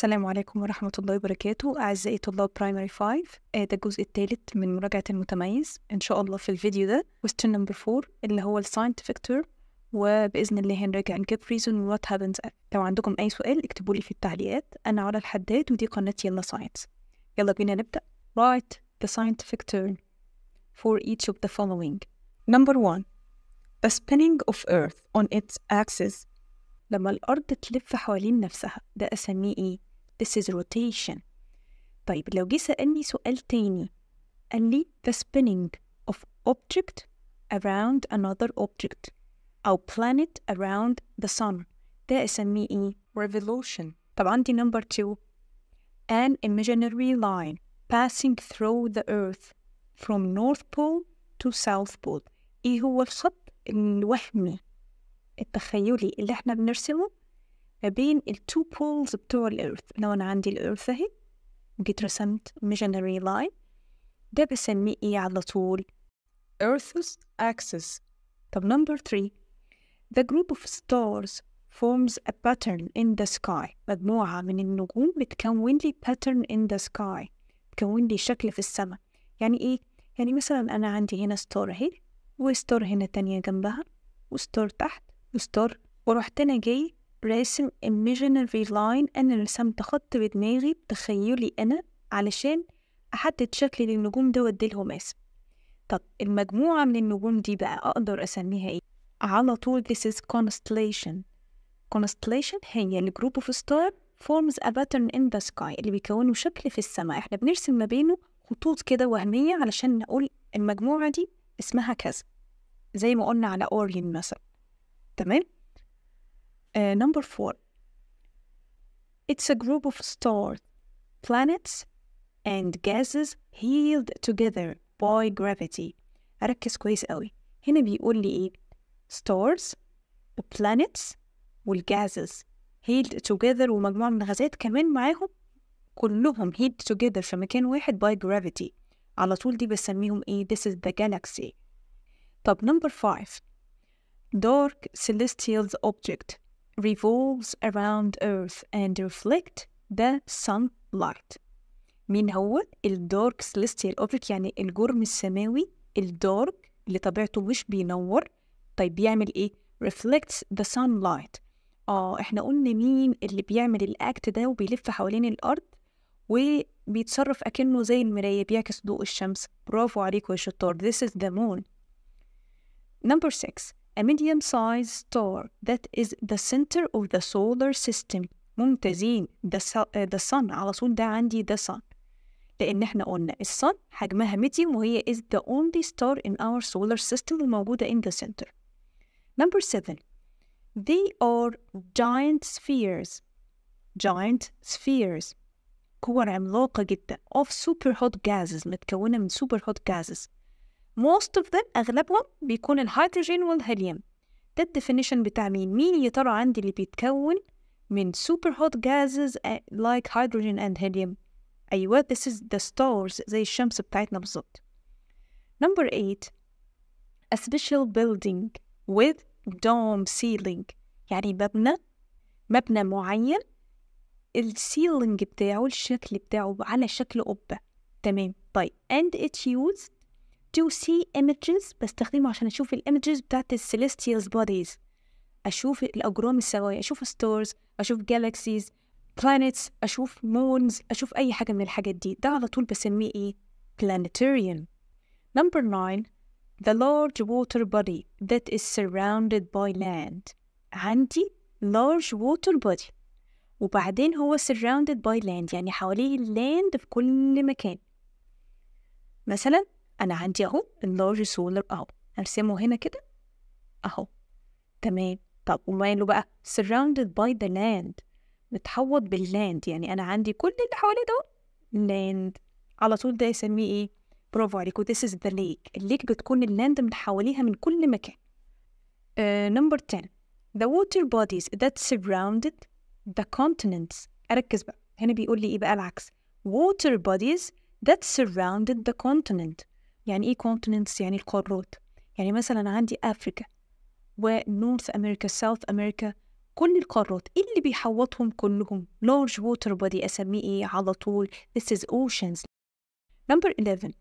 السلام عليكم ورحمة الله وبركاته أعزائي طلاب primary 5 آه، ده الجزء الثالث من مراجعة المتميز إن شاء الله في الفيديو ده. Question number 4 اللي هو scientific term وبإذن الله هنراجع give reason what happens. لو عندكم أي سؤال اكتبوا لي في التعليقات أنا على الحداد ودي قناة يلا science يلا بينا نبدأ. Write the scientific term for each of the following. Number 1 the spinning of earth on its axis. لما الأرض تلف حوالين نفسها ده أسميه إيه؟ This is rotation طيب لو جه سألني سؤال تاني قال لي the spinning of object around another object أو planet around the sun ده أسميه إيه؟ revolution طب عندي number two an imaginary line passing through the earth from north pole to south pole إيه هو الخط الوهمي التخيلي اللي احنا بنرسمه ما بين ال two poles بتوع ال Earth لو أنا عندي ال Earth أهي وجيت رسمت imaginary line. ده بسميه إيه على طول؟ Earth's axis. طب number three. The group of stars forms a pattern in the sky. مجموعة من النجوم بتكون لي pattern in the sky. بتكون لي شكل في السماء. يعني إيه؟ يعني مثلا أنا عندي هنا ستار أهي وستار هنا تانية جنبها وستار تحت وستار ورحت أنا جاي راسم imaginary line أنا رسمت خط بدماغي بتخيلي أنا علشان أحدد شكل للنجوم ده وأديلهم اسم. طب المجموعة من النجوم دي بقى أقدر أسميها إيه؟ على طول this is constellation. Constellation هي ال group of star forms a pattern in the sky اللي بيكونوا شكل في السماء. إحنا بنرسم ما بينه خطوط كده وهمية علشان نقول المجموعة دي اسمها كذا زي ما قلنا على أوريون مثلا. تمام؟ uh, number four it's a group of stars planets and gases held together by gravity أركز كويس قوي هنا بيقول لي إيه stars planets والgases held together ومجموعة من الغازات كمان معاهم كلهم held together في مكان واحد by gravity على طول دي بسميهم إيه this is the galaxy طب number five dark celestial object Revolves around Earth and reflect the sunlight. مين هو؟ الدارك celestial object يعني الجرم السماوي. الدارك اللي طبيعته مش بينور. طيب بيعمل إيه؟ reflects the sunlight. آه إحنا قلنا مين اللي بيعمل الأكت ده وبيلف حوالين الأرض؟ وبيتصرف أكنه زي المراية بيعكس ضوء الشمس. برافو عليكم يا شطار. This is the moon. Number six. A medium-sized star that is the center of the solar system ممتازين the, uh, the sun على طول ده عندي the sun لأن إحنا قلنا ال sun حجمها medium وهي is the only star in our solar system وموجودة in the center. Number seven, they are giant spheres. Giant spheres كور عملاقة جدا of super hot gases متكونة من super hot gases. Most of them أغلبهم بيكون الهيدروجين والهيليوم. ده ال definition بتاع مين؟ مين يا ترى عندي اللي بيتكون من super hot gases like hydrogen and helium؟ أيوة this is the stars زي الشمس بتاعتنا بالظبط. Number eight a special building with dome ceiling يعني مبنى مبنى معين السيلينج بتاعه الشكل بتاعه على شكل قبة تمام طيب and it's used to see images بستخدمه عشان أشوف الإيمجز بتاعت الcelestial bodies أشوف الأجرام السماوية أشوف stars أشوف galaxies planets أشوف moons أشوف أي حاجة من الحاجات دي ده على طول بسميه إيه planetarium number nine the large water body that is surrounded by land عندي large water body وبعدين هو surrounded by land يعني حواليه ال land في كل مكان مثلا أنا عندي أهو ال large سولار أهو أرسمه هنا كده أهو. تمام. طب وماله بقى؟ Surrounded by the land. متحوط بال land يعني أنا عندي كل اللي حواليه ده land على طول ده يسميه إيه؟ برافو عليكم this is the lake. ال lake بتكون ال land من حواليها من كل مكان. uh, number 10 the water bodies that surrounded the continents. أركز بقى. هنا بيقول لي إيه بقى؟ العكس. Water bodies that surrounded the continent. يعني إيه continents يعني القارات يعني مثلا عندي أفريقيا ونورث أمريكا ساوث أمريكا كل القارات إيه اللي بيحوطهم كلهم large water body أسميه إيه على طول this is oceans number 11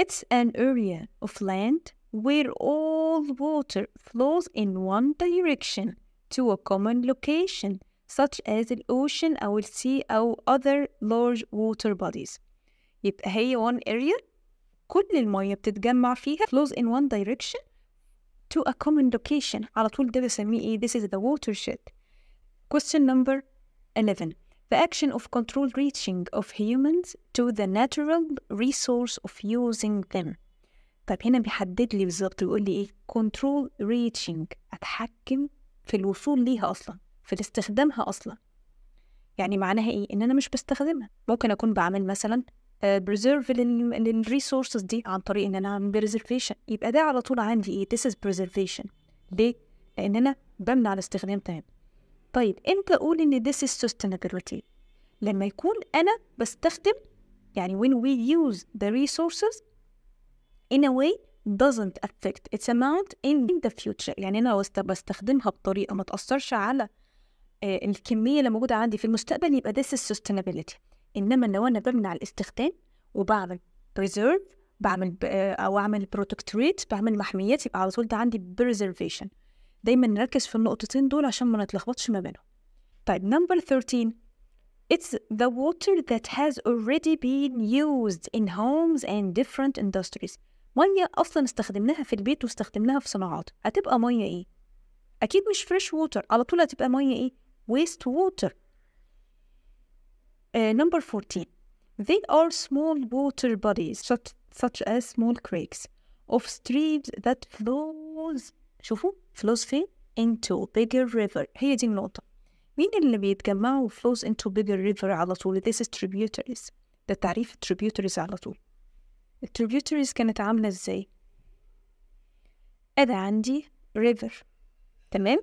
it's an area of land where all water flows in one direction to a common location such as the ocean أو sea أو other large water bodies يبقى هي one area كل المية بتتجمع فيها flows in one direction to a common location على طول ده بسميه إيه this is the watershed question number 11 the action of control reaching of humans to the natural resource of using them طيب هنا بيحدد لي بالظبط بيقول لي إيه control reaching اتحكم في الوصول ليها أصلا في استخدامها أصلا يعني معناها إيه ان أنا مش بستخدمها ممكن اكون بعمل مثلا preserve لل resources دي عن طريق إن أنا أعمل preservation يبقى ده على طول عندي إيه؟ This is preservation. ليه؟ لأن أنا بمنع الاستخدام تمام طيب إمتى أقول إن this is sustainability لما يكون أنا بستخدم يعني when we use the resources in a way doesn't affect its amount in the future. يعني أنا لو بستخدمها بطريقة ما تأثرش على الكمية اللي موجودة عندي في المستقبل يبقى this is sustainability. إنما لو أنا بمنع الاستخدام وبعمل preserve بعمل ب... أو أعمل protectorate بعمل محميات يبقى على طول ده عندي preservation دايما نركز في النقطتين دول عشان ما نتلخبطش ما بينهم طيب number 13 It's the water that has already been used in homes and different industries. مية أصلا استخدمناها في البيت واستخدمناها في صناعات هتبقى مية إيه؟ أكيد مش fresh water على طول هتبقى مية إيه؟ waste water Uh, number 14. They are small water bodies such, such as small creeks of streams that flows شوفوا flows فين into bigger river هي دي النقطة مين اللي بيتجمعوا flows into bigger river على طول this is tributaries ده تعريف tributaries على طول tributaries كانت عاملة ازاي أنا عندي river تمام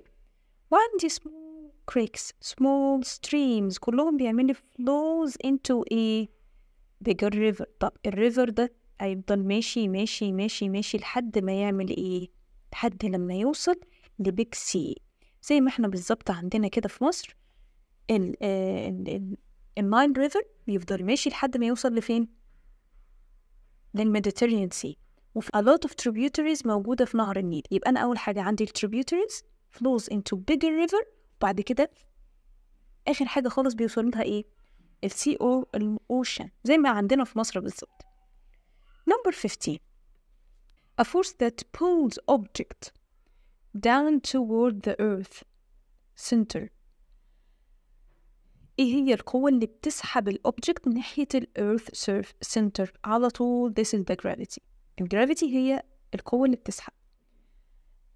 وعندي small creeks, small streams كلهم بيعملوا flows into a bigger river. طب ال river ده هيفضل ماشي ماشي ماشي ماشي لحد ما يعمل إيه؟ لحد لما يوصل ل big sea. زي ما إحنا بالظبط عندنا كده في مصر ال ال ال Nile River بيفضل ماشي لحد ما يوصل لفين؟ لل Mediterranean Sea. وفي a lot of tributaries موجودة في نهر النيل. يبقى أنا أول حاجة عندي tributaries flows into bigger river وبعد كده آخر حاجة خالص بيوصل لها إيه؟ ال sea أو ال ocean زي ما عندنا في مصر بالظبط. Number 15 a force that pulls object down toward the earth center. إيه هي القوة اللي بتسحب ال object ناحية ال Earth سيرف center على طول this is the gravity. الجرافيتي هي القوة اللي بتسحب.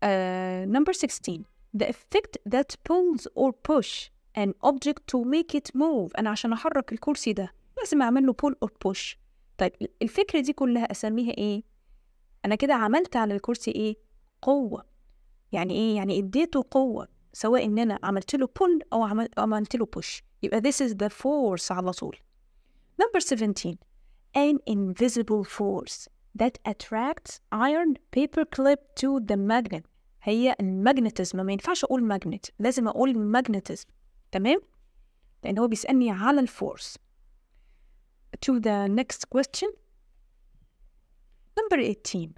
uh, number 16 the effect that pulls or push an object to make it move أنا عشان أحرك الكرسي ده لازم أعمل له pull or push طيب الفكرة دي كلها أسميها إيه؟ أنا كده عملت على الكرسي إيه؟ قوة يعني إيه؟ يعني إديته قوة سواء إن أنا عملت له pull أو عملت, له push يبقى this is the force على طول number 17 an invisible force that attracts iron paper clip to the magnet هي الماجنتزم ما ينفعش أقول ماجنت لازم أقول ماجنتزم تمام لأن هو بيسالني على الفورس to the next question number 18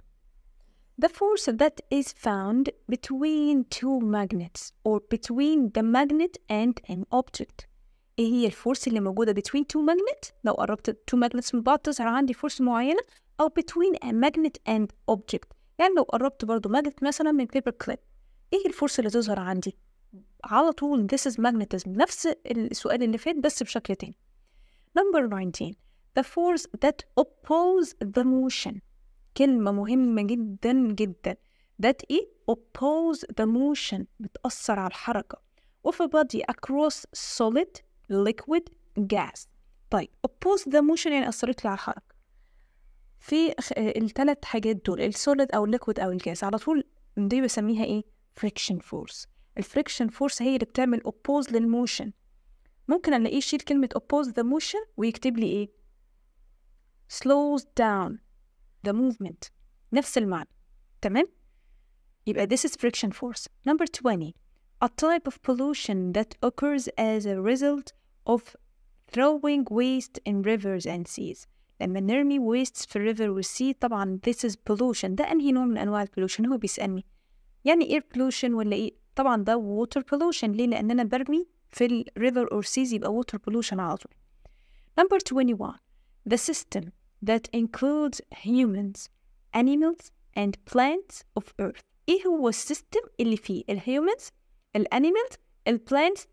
the force that is found between two magnets or between the magnet and an object إيه هي ال force اللي موجودة between two magnets لو قربت two magnets من بعض تظهر عندي force معينة أو between a magnet and object يعني لو قربت برضو magnet مثلا من paper clip إيه ال force اللي تظهر عندي؟ على طول this is magnetism نفس السؤال اللي فات بس بشكل تاني. Number 19 the force that oppose the motion. كلمة مهمة جدا جدا. That إيه oppose the motion بتأثر على الحركة. Of a body across solid liquid gas. طيب oppose the motion يعني أثرت لي على الحركة. في الثلاث حاجات دول ال solid أو ال liquid أو الجاز على طول دي بسميها إيه؟ friction force ال friction force هي اللي بتعمل oppose لل motion ممكن ألاقيه يشيل كلمة oppose the motion ويكتب لي إيه؟ slows down the movement. نفس المعنى. تمام؟ يبقى this is friction force. Number 20 a type of pollution that occurs as a result of throwing waste in rivers and seas. لما نرمي wastes في ال river وال sea طبعا this is pollution. ده أنهي نوع من أنواع ال pollution هو بيسألني. يعني air pollution ولا إيه؟ طبعا ده water pollution. ليه؟ لأن أنا برمي في ال river or seas يبقى water pollution على طول. Number 21 the system that includes humans animals and plants of earth. إيه هو السيستم اللي فيه؟ الهيومنز الانيمالز البلانتس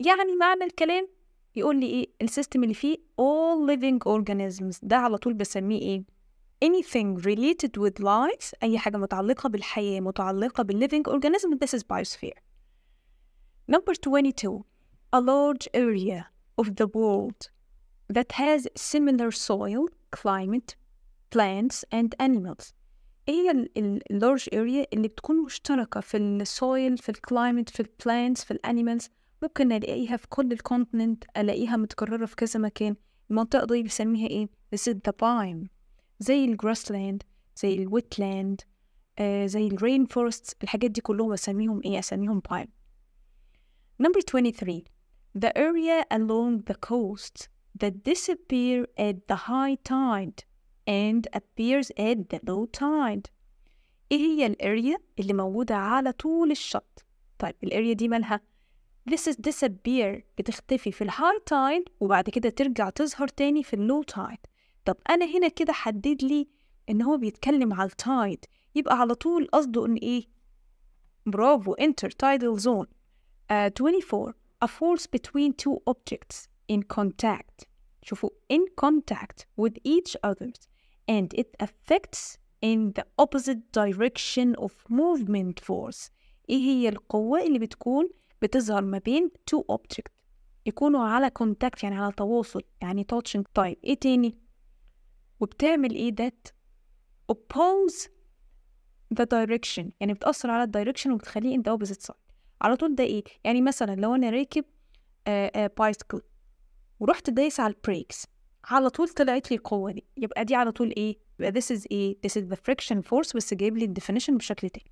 يعني معنى الكلام يقول لي إيه ال system اللي فيه all living organisms ده على طول بسميه إيه anything related with life اي حاجة متعلقه بالحياة متعلقه بال living organism this is biosphere number 22 a large area of the world that has similar soil climate plants and animals هي ال large area اللي بتكون مشتركة في السويل في الكلايمت في البلانتس في الانيمالز ممكن ألاقيها في كل ال continent ألاقيها متكررة في كذا مكان. المنطقة دي إيه؟ This is the biome زي ال grassland زي ال wetland آه زي ال rainforest الحاجات دي كلهم بسميهم إيه؟ أسميهم biome number 23 the area along the coast that disappear at the high tide and appears at the low tide. إيه هي ال area اللي موجودة على طول الشط؟ طيب ال area دي مالها؟ This is disappear بتختفي في ال high tide وبعد كده ترجع تظهر تاني في ال low tide طب أنا هنا كده حدد لي ان هو بيتكلم على ال tide يبقى على طول قصده ان إيه برافو intertidal zone uh, 24 a force between two objects in contact شوفوا in contact with each other and it affects in the opposite direction of movement force إيه هي القوة اللي بتكون بتظهر ما بين two objects يكونوا على contact يعني على تواصل يعني touching طيب إيه تاني؟ وبتعمل إيه that oppose the direction يعني بتأثر على ال direction وبتخليه the opposite side. على طول ده إيه؟ يعني مثلا لو أنا راكب bicycle ورحت دايس على ال brakes على طول طلعت لي القوة دي يبقى دي على طول إيه؟ يبقى this is إيه؟ this is the friction force بس جايب لي ال definition بشكل تاني.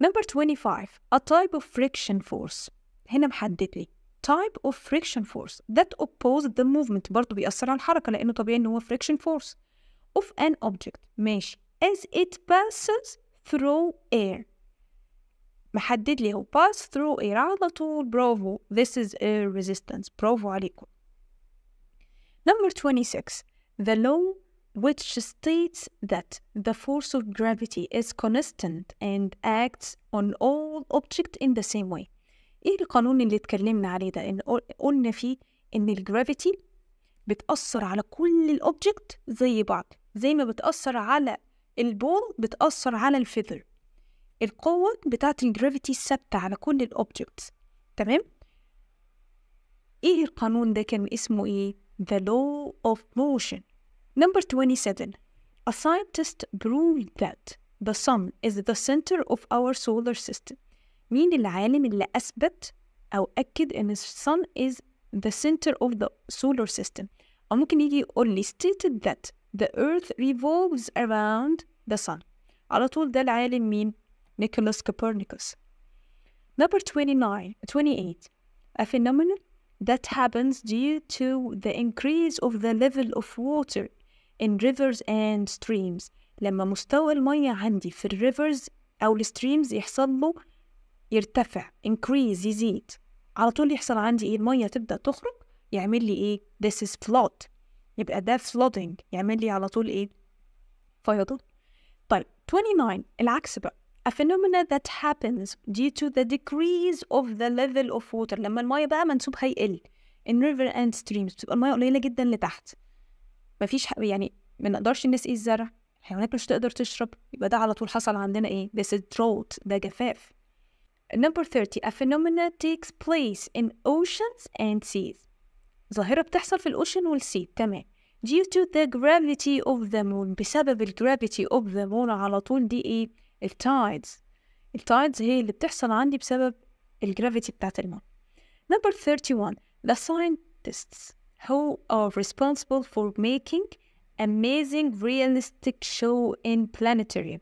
number 25 a type of friction force هنا محدد لي type of friction force that oppose the movement برضه بيأثر على الحركة لأنه طبيعي إن هو friction force of an object ماشي as it passes through air محدد لي هو pass through air على طول برافو this is air resistance برافو عليكم number 26 the law which states that the force of gravity is constant and acts on all objects in the same way. إيه القانون اللي اتكلمنا عليه ده؟ إن قلنا فيه إن ال gravity بتأثر على كل ال object زي بعض. زي ما بتأثر على ال ball بتأثر على ال feather. القوة بتاعت ال gravity ثابتة على كل ال objects تمام؟ إيه القانون ده كان اسمه إيه؟ The law of motion. number 27 a scientist proved that the sun is the center of our solar system مين العالم اللي أثبت أو أكد إن الsun is the center of the solar system أو ممكن يجي يقول لي stated that the earth revolves around the sun على طول ده العالم مين؟ Nicholas Copernicus Number 29 28 a phenomenon that happens due to the increase of the level of water in rivers and streams. لما مستوى المية عندي في ال rivers أو ال streams يحصل له يرتفع increase يزيد. على طول يحصل عندي إيه؟ المية تبدأ تخرج يعمل لي إيه؟ this is flood. يبقى ده flooding يعمل لي على طول إيه؟ فيضان. طيب 29 العكس بقى. A phenomena that happens due to the decrease of the level of water. لما المية بقى منسوبها يقل in river and streams بتبقى المية قليلة جدا لتحت. مفيش ح- يعني ما نقدرش نسقي الزرع. الحيوانات مش تقدر تشرب يبقى ده على طول حصل عندنا إيه؟ This is drought. ده جفاف. Number 30 a phenomena takes place in oceans and seas. ظاهرة بتحصل في ال ocean وال sea. تمام. Due to the gravity of the moon. بسبب ال gravity of the moon على طول دي إيه؟ ال tides ال tides هي اللي بتحصل عندي بسبب ال gravity بتاعت ال moon Number 31 the scientists who are responsible for making amazing realistic show in planetarium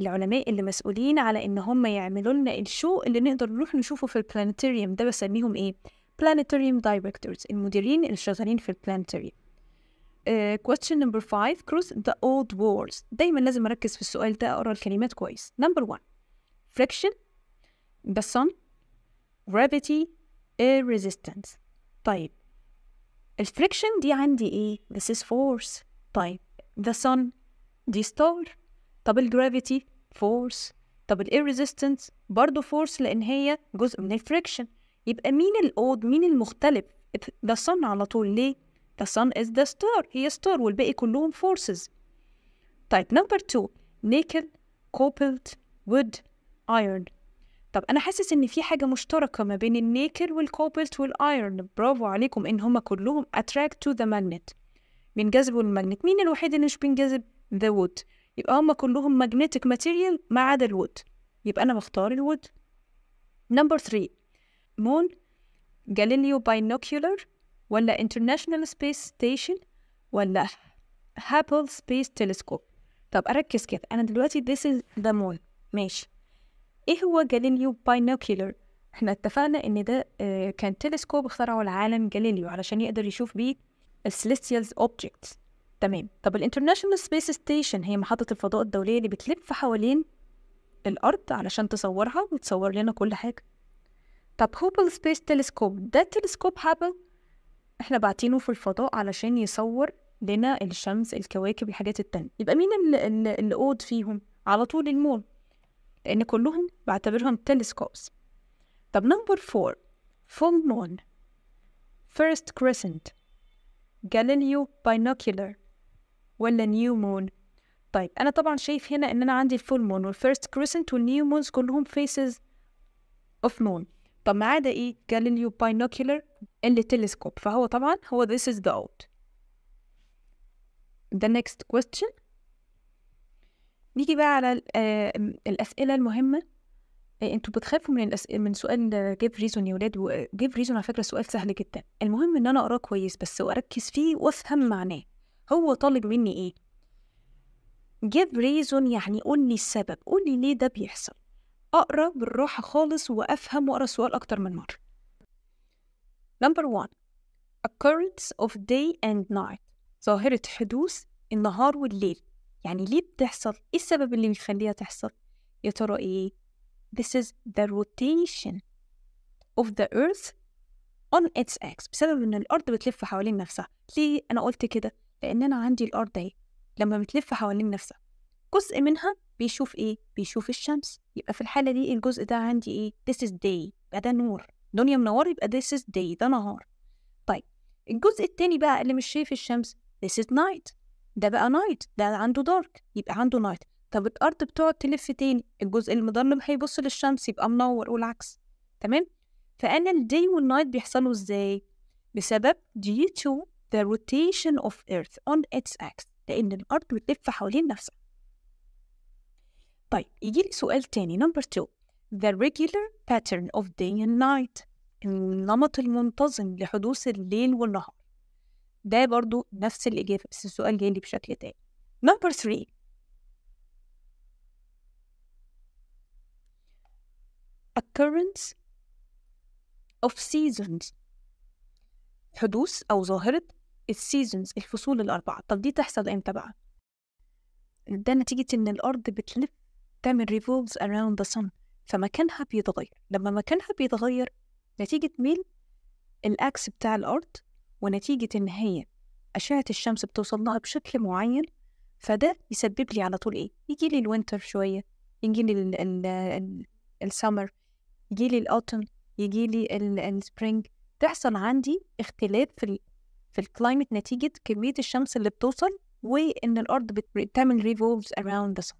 العلماء اللي مسؤولين على ان هم يعملوا لنا الشو اللي نقدر نروح نشوفه في البلانيتاريوم ده بسميهم ايه planetarium directors المديرين اللي شغالين في البلانيتاريوم Uh, question number five cross the old walls دايما لازم اركز في السؤال ده اقرا الكلمات كويس number one friction the sun gravity air resistance طيب ال friction دي عندي إيه؟ This is force. طيب the sun دي star. طب ال gravity force. طب ال air resistance برضه force لأن هي جزء من ال friction. يبقى مين ال odd مين المختلف؟ The sun على طول. ليه؟ The sun is the star. هي star والباقي كلهم forces. طيب number two nickel cobalt wood iron. طب أنا حاسس إن في حاجة مشتركة ما بين ال nickel وال cobalt وال iron. برافو عليكم إن هما كلهم attract to the magnet. بينجذبوا لل magnet مين الوحيد اللي مش بينجذب؟ the wood. يبقى هما كلهم magnetic material ما عدا ال wood يبقى أنا بختار ال wood number 3 moon جاليليو binocular ولا international space station ولا هابل space telescope طب أركز كده. أنا دلوقتي this is the moon. ماشي. إيه هو جاليليو binocular إحنا اتفقنا إن ده آه، كان تلسكوب اخترعه العالم جاليليو علشان يقدر يشوف بيه ال celestials objects تمام. طب ال international space station هي محطة الفضاء الدولية اللي بتلف حوالين الأرض علشان تصورها وتصور لنا كل حاجة. طب هابل space telescope ده تلسكوب هابل إحنا باعتينه في الفضاء علشان يصور لنا الشمس الكواكب الحاجات التانية. يبقى مين اللي, اللي, اللي قود فيهم؟ على طول ال moon. لأن كلهم بعتبرهم telescopes طب number four full moon first crescent جاليليو binocular ولا new moon طيب أنا طبعا شايف هنا إن أنا عندي ال full moon وال first crescent وال new moons كلهم phases of moon طب ما عدا إيه؟ جاليليو binocular اللي telescope فهو طبعا هو this is the old. The next question. نيجي بقى على آه، الأسئلة المهمة. آه، أنتوا بتخافوا من الأسئلة من سؤال give reason يا ولاد give reason على فكرة سؤال سهل جدا. المهم إن أنا أقرأه كويس بس وأركز فيه وأفهم معناه. هو طالب مني إيه؟ give reason يعني قول لي السبب قول لي ليه ده بيحصل. أقرأ بالراحة خالص وأفهم وأقرأ السؤال أكتر من مرة. Number one occurrence of day and night. ظاهرة حدوث النهار والليل. يعني ليه بتحصل؟ إيه السبب اللي بيخليها تحصل؟ يا ترى إيه؟ This is the rotation of the earth on its axis بسبب إن الأرض بتلف حوالين نفسها ليه أنا قلت كده؟ لأن أنا عندي الأرض أهي لما بتلف حوالين نفسها جزء منها بيشوف إيه؟ بيشوف الشمس يبقى في الحالة دي الجزء ده عندي إيه؟ This is day يبقى ده نور دنيا منورة يبقى this is day ده نهار طيب الجزء التاني بقى اللي مش شايف الشمس this is night ده بقى night ده عنده dark يبقى عنده night طب الأرض بتقعد تلف تاني الجزء المظلم هيبص للشمس يبقى منور والعكس. تمام؟ فأنا ال day وال night بيحصلوا إزاي؟ بسبب due to the rotation of earth on its axis لأن الأرض بتلف حوالين نفسها. طيب يجي لي سؤال تاني. Number two the regular pattern of day and night النمط المنتظم لحدوث الليل والنهار. ده برضو نفس الإجابة بس السؤال جاي لي بشكل تاني. Number three. Occurrence of seasons. حدوث أو ظاهرة ال seasons الفصول الأربعة. طب دي تحصل إمتى بقى؟ ده نتيجة إن الأرض بتلف تعمل revolves around the sun. فمكانها بيتغير. لما مكانها بيتغير نتيجة ميل ال axis بتاع الأرض. ونتيجة إن هي أشعة الشمس بتوصل لها بشكل معين فده يسبب لي على طول إيه؟ يجي لي ال winter شوية يجي لي السمر يجي لي ال autumn يجي لي ال spring تحصل عندي اختلاف في ال في ال climate نتيجة كمية الشمس اللي بتوصل وإن الأرض بت- بتعمل revolves around the sun.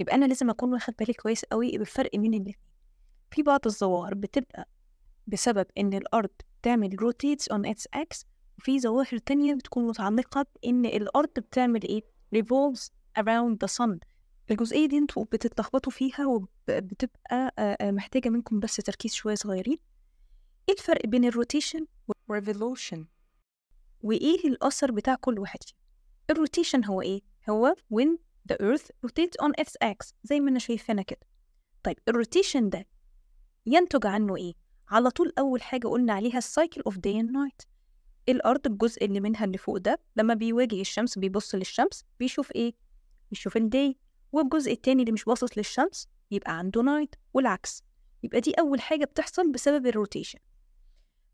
يبقى أنا لازم أكون واخد بالي كويس قوي بالفرق بين الاتنين. في بعض الظواهر بتبقى بسبب إن الأرض بتعمل rotates on its axis وفي ظواهر تانية بتكون متعلقة بإن الأرض بتعمل إيه؟ revolves around the sun. الجزئية دي أنتوا بتتلخبطوا فيها وبتبقى محتاجة منكم بس تركيز شوية صغيرين. إيه الفرق بين ال rotation وال revolution وإيه الأثر بتاع كل واحد فيهم؟ ال rotation هو إيه؟ هو when the earth rotates on its axis زي ما أنا شايفانا كده. طيب ال rotation ده ينتج عنه إيه؟ على طول أول حاجة قلنا عليها ال cycle of day and night. الأرض الجزء اللي منها اللي فوق ده لما بيواجه الشمس بيبص للشمس بيشوف إيه؟ بيشوف ال day والجزء التاني اللي مش باصص للشمس يبقى عنده night والعكس. يبقى دي أول حاجة بتحصل بسبب ال rotation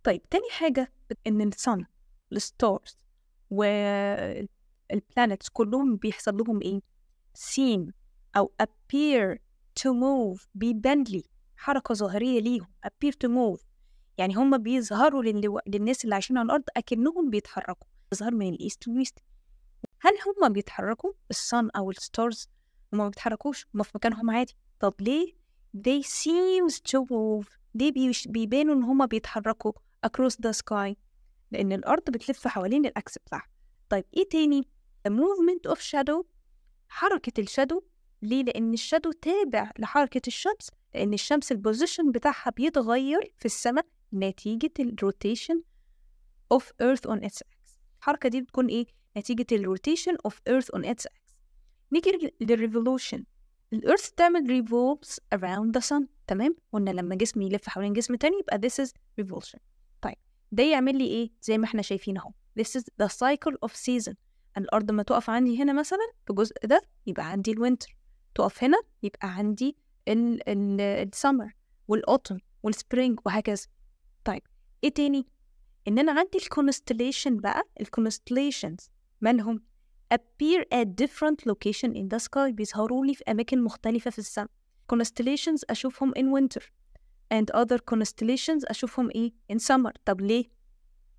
طيب تاني حاجة إن ال sun ال stars وال planets كلهم بيحصل لهم إيه؟ seem أو appear to move بيبان لي حركة ظاهرية ليهم appear to move. يعني هم بيظهروا للي... للناس اللي عايشين على الأرض أكنهم بيتحركوا بيظهر من ال east وال west هل هم بيتحركوا؟ ال sun أو ال stars هم ما بيتحركوش هم في مكانهم عادي. طب ليه؟ They seems to move. ليه بيش... بيبانوا إن هم بيتحركوا across the sky لأن الأرض بتلف حوالين ال axis بتاعها. طيب إيه تاني؟ The movement of shadow حركة ال shadow. ليه؟ لأن ال shadow تابع لحركة الشمس لأن الشمس ال position بتاعها بيتغير في السماء نتيجة ال rotation of Earth on its axis. الحركة دي بتكون إيه؟ نتيجة ال rotation of Earth on its axis. نيجي لل revolution ال Earth تعمل revolves around the sun. تمام؟ قلنا لما جسم يلف حوالين جسم تاني يبقى this is revolution. طيب ده يعمل لي إيه؟ زي ما إحنا شايفين أهو. This is the cycle of season. الأرض ما تقف عندي هنا مثلا في الجزء ده يبقى عندي ال winter تقف هنا يبقى عندي ال summer وال autumn وال spring وهكذا. إيه تاني؟ ان أنا عندي ال constellation بقى ال constellations مالهم appear at different location in the sky بيظهروا لي في أماكن مختلفة في السماء. constellations أشوفهم in winter and other constellations أشوفهم إيه؟ in summer. طب ليه؟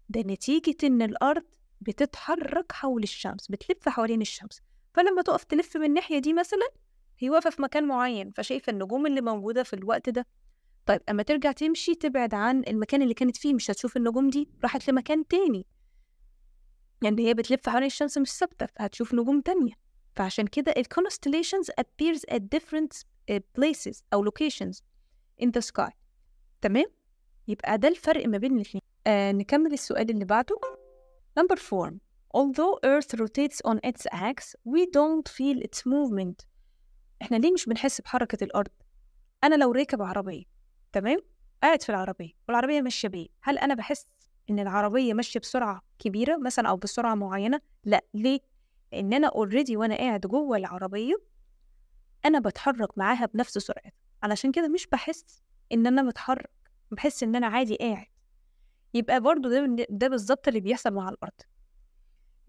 ده نتيجة إن الأرض بتتحرك حول الشمس بتلف حوالين الشمس. فلما تقف تلف من الناحية دي مثلا هي واقفة في مكان معين فشايفة النجوم اللي موجودة في الوقت ده. طيب أما ترجع تمشي تبعد عن المكان اللي كانت فيه مش هتشوف النجوم دي راحت لمكان تاني. يعني هي بتلف حوالين الشمس مش ثابتة فهتشوف نجوم تانية. فعشان كده ال constellations appears at different places أو locations in the sky. تمام؟ يبقى ده الفرق ما بين الاتنين. آه نكمل السؤال اللي بعده. Number four. Although Earth rotates on its axis we don't feel its movement. إحنا ليه مش بنحس بحركة الأرض؟ أنا لو راكب عربية تمام؟ قاعد في العربية والعربية ماشية بيا هل أنا بحس إن العربية ماشية بسرعة كبيرة مثلا أو بسرعة معينة؟ لأ ليه؟ لأن أنا أوريدي وأنا قاعد جوه العربية أنا بتحرك معاها بنفس سرعتها علشان كده مش بحس إن أنا بتحرك بحس إن أنا عادي قاعد يبقى برضو ده, ده بالظبط اللي بيحصل مع الأرض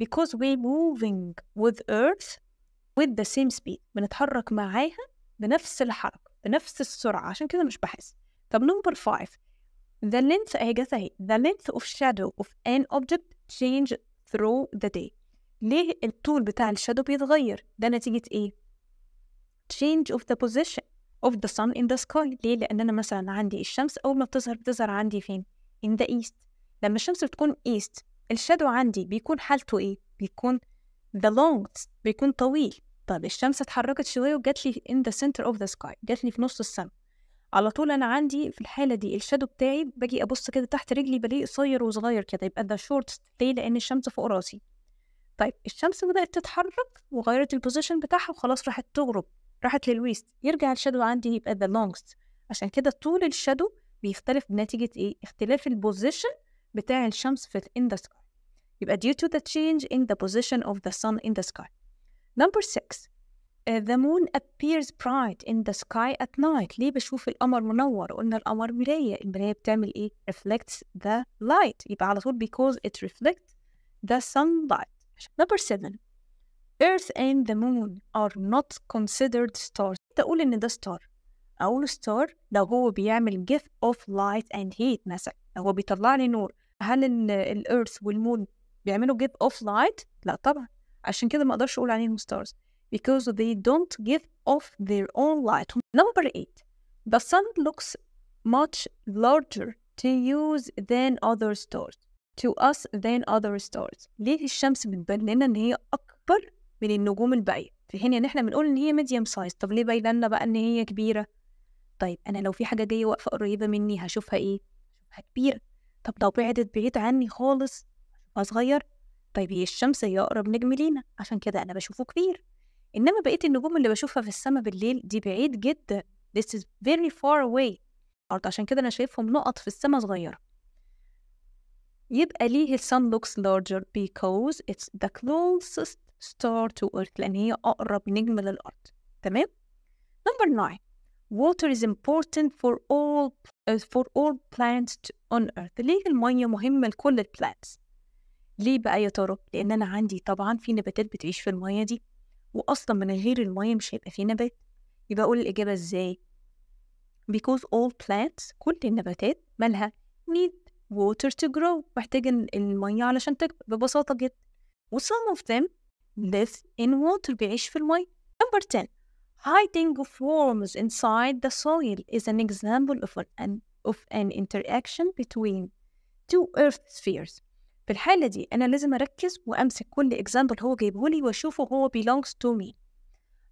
because we moving with earth with the same speed بنتحرك معاها بنفس الحركة بنفس السرعة عشان كده مش بحس طب number five. The length أهي جت أهي. The length of shadow of an object change through the day. ليه الطول بتاع الشادو بيتغير؟ ده نتيجة إيه؟ Change of the position of the sun in the sky. ليه؟ لأن أنا مثلا عندي الشمس أول ما بتظهر بتظهر عندي فين؟ In the east. لما الشمس بتكون east الشادو عندي بيكون حالته إيه؟ بيكون the longest بيكون طويل. طب الشمس اتحركت شوية وجات لي in the center of the sky جات لي في نص السما. على طول أنا عندي في الحالة دي الشادو بتاعي باجي أبص كده تحت رجلي بلاقيه قصير وصغير كده يبقى ده shortest ليه؟ لأن الشمس فوق راسي طيب الشمس بدأت تتحرك وغيرت ال position بتاعها وخلاص راحت تغرب راحت لل west يرجع ال shadow عندي يبقى the longest عشان كده طول ال shadow بيختلف بنتيجة إيه؟ اختلاف ال position بتاع الشمس في in the sky يبقى due to the change in the position of the sun in the sky. Number six uh, the moon appears bright in the sky at night ليه بشوف القمر منور قلنا القمر مراية المراية بتعمل إيه reflects the light يبقى على طول because it reflects the sunlight number seven Earth and the moon are not considered stars تقول إن ده star أقول ستار لو هو بيعمل give off light and heat مثلا لو هو بيطلع لي نور هل الأرث والمون بيعملوا give off light؟ لا طبعا عشان كده ما أقدرش أقول عليهم stars because they don't give off their own light. Number eight the sun looks much larger to use than other stars to us than other stars. ليه الشمس بتبان لنا إن هي أكبر من النجوم الباقية في حين إن إحنا بنقول إن هي medium size. طب ليه باينة لنا بقى إن هي كبيرة؟ طيب أنا لو في حاجة جاية واقفة قريبة مني هشوفها إيه؟ هشوفها كبيرة. طب لو بعدت بعيد عني خالص هشوفها صغير. طيب هي الشمس هي أقرب نجم لينا. عشان كده أنا بشوفه كبير. إنما بقية النجوم اللي بشوفها في السماء بالليل دي بعيد جدا this is very far away. الأرض عشان كده أنا شايفهم نقط في السماء صغيرة. يبقى ليه sun looks larger because it's the closest star to earth لأن هي أقرب نجم للأرض. تمام؟ Number 9 water is important for all uh, for all plants on earth. ليه المية مهمة لكل البلانتس ليه بقى يا ترى؟ لأن أنا عندي طبعا في نباتات بتعيش في المية دي. وأصلا من غير المية مش هيبقى في نبات يبقى أقول الإجابة إزاي because all plants كل النباتات مالها need water to grow محتاجة المية علشان تكبر ببساطة جدا و some of them live in water بيعيش في المية number 10 hiding of worms inside the soil is an example of an, of an interaction between two earth spheres في الحالة دي أنا لازم أركز وأمسك كل example هو جايبه لي وأشوفه هو belongs to me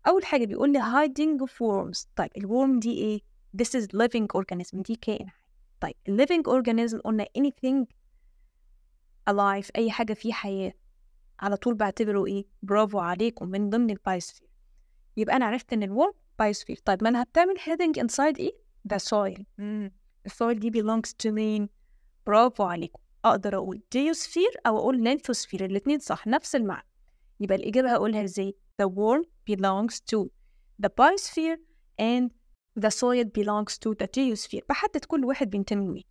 أول حاجة بيقول لي heading of worms طيب ال worm دي إيه؟ This is living organism دي كائن حي طيب living organism قلنا anything alive أي حاجة فيه حياة على طول بعتبره إيه؟ برافو عليكم من ضمن ال biosphere يبقى أنا عرفت إن ال worm biosphere طيب ما أنا بتعمل heading inside إيه؟ the soil. ال soil دي belongs to مين؟ برافو عليكم أقدر أقول geosphere أو أقول lithosphere الاتنين صح نفس المعنى. يبقى الإجابة هقولها إزاي؟ The worm belongs to the biosphere and the soil belongs to the geosphere. بحدد كل واحد بينتمي لمين